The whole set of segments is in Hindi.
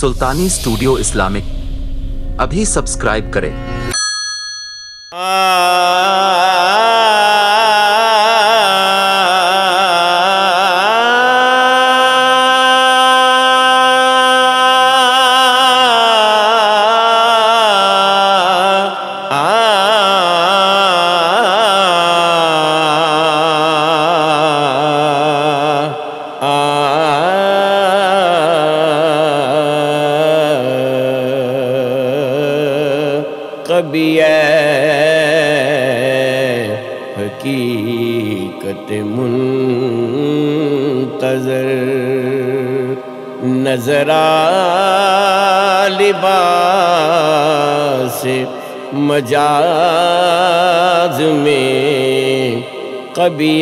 सुल्तानी स्टूडियो इस्लामिक अभी सब्सक्राइब करें कभी हकीकत मुंतजर नजरा लिबास मजाज में कभी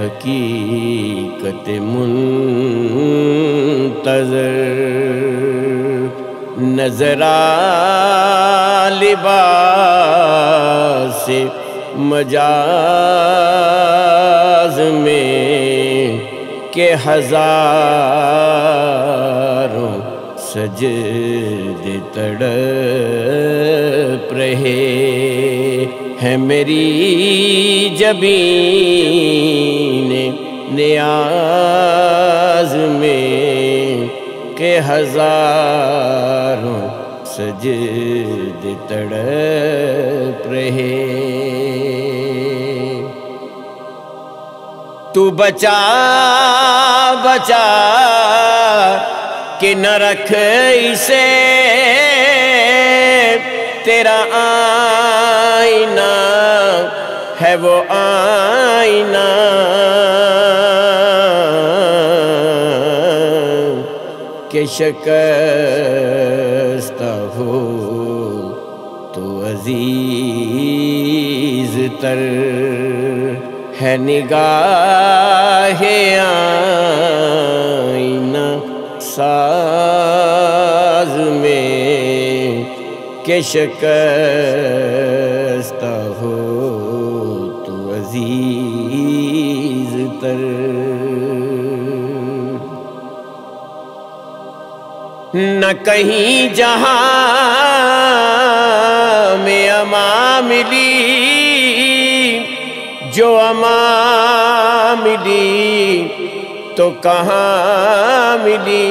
हकीकत मुंतजर। नजरा लिबास मजाज में के हज़ारों सज रहे है मेरी जबीन नियाज में के हज़ारों सजद तड़प रहे। तू बचा बचा कि न रख इसे। तेरा आईना है वो आईना। के शकस्ता हो तो अज़ीज़ तर है निगाह साज में के शकस्ता हो तो अज़ीज़ तर न कहीं जहाँ में अमा मिली, जो अमा मिली तो कहाँ मिली?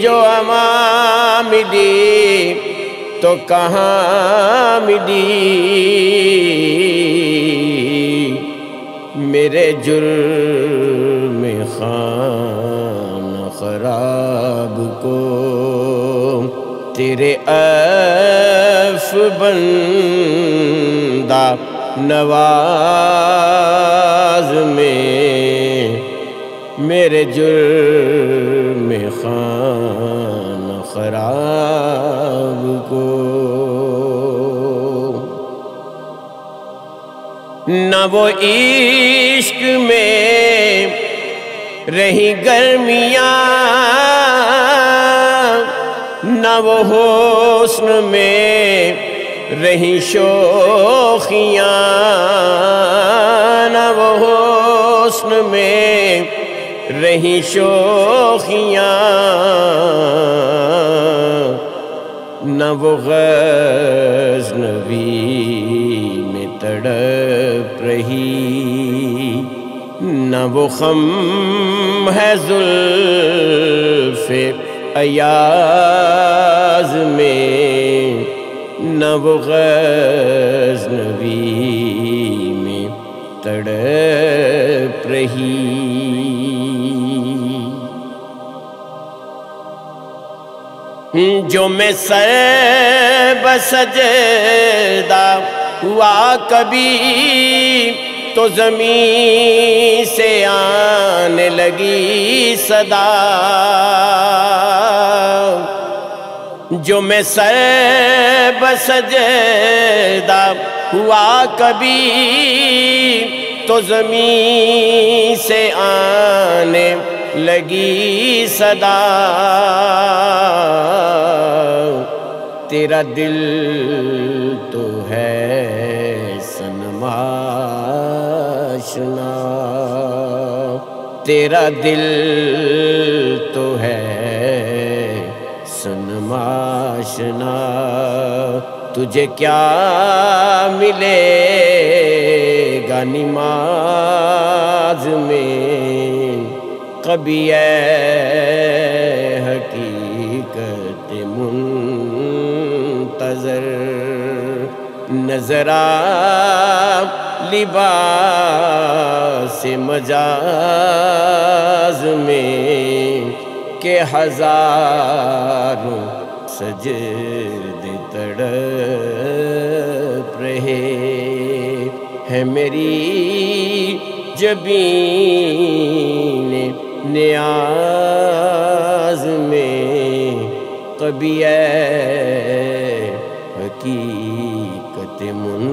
जो अमा मिली तो कहाँ मिली? मेरे जुर्म तेरे अफ बंदा नवाज़ में, मेरे जुर्म खान खराब को। न वो इश्क में रही गर्मियाँ न वो होस्न में रही शोखियाँ। न वो होस्न में रही शोखियाँ। न वो गजनबी में तड़प रही। न वो खम है जुल्फ़े अयाज में न वो गजनबी में तड़प रही। जो मैं सर बसजदा हुआ कभी तो जमी से आने लगी सदा। जो मैं सर बसजदा हुआ कभी तो जमी से आने लगी सदा। तेरा दिल सनमाशना तेरा दिल तो है सुनमाशना तुझे क्या मिले निमाज में? कभी हकीकत मुंतजर, नजरा लिबास मजाज में के हज़ारों सजदे तड़प रहे है मेरी जबीन न्याज में कभी हकीकत मुन